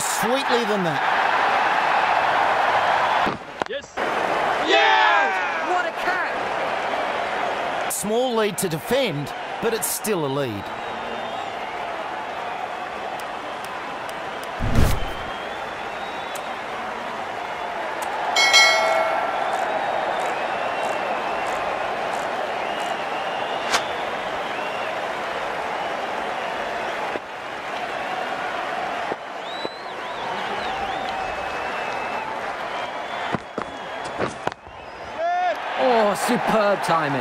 sweetly than that. Yes. Yeah! What a catch! Small lead to defend, but it's still a lead. Superb timing.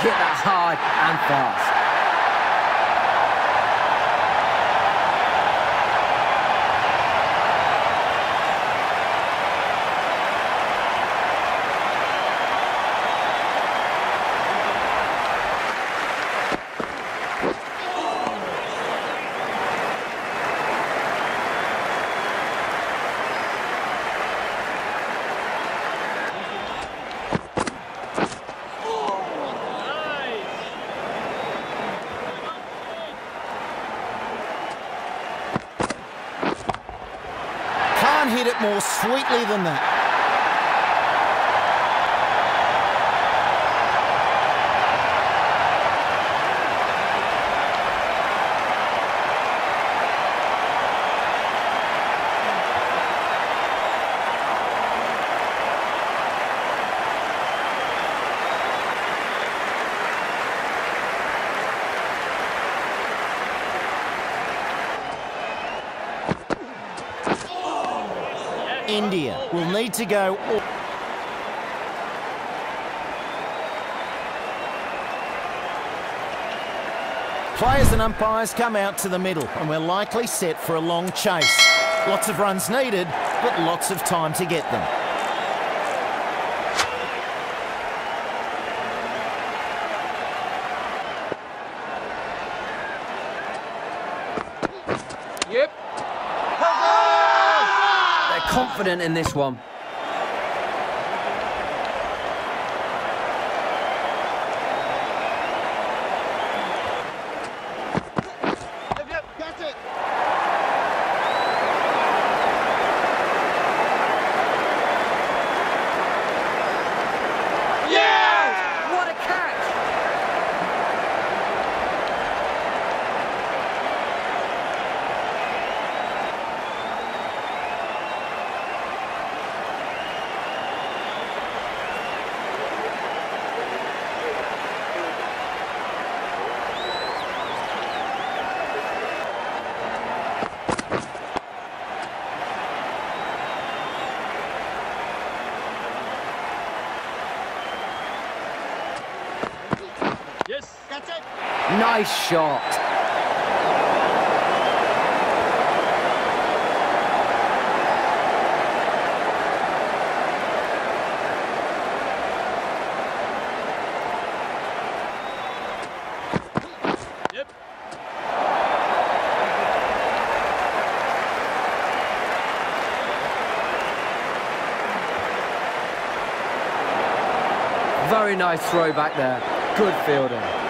Hit that hard and fast. Can't hit it more sweetly than that. India will need to go. Players and umpires come out to the middle, and we're likely set for a long chase. Lots of runs needed, but lots of time to get them. Confident in this one. Yep, yep, that's it. Yeah! What a catch! Yes. That's it. Nice shot. Yep. Very nice throw back there. Good fielding.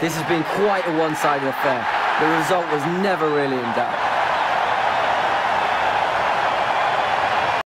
This has been quite a one-sided affair. The result was never really in doubt.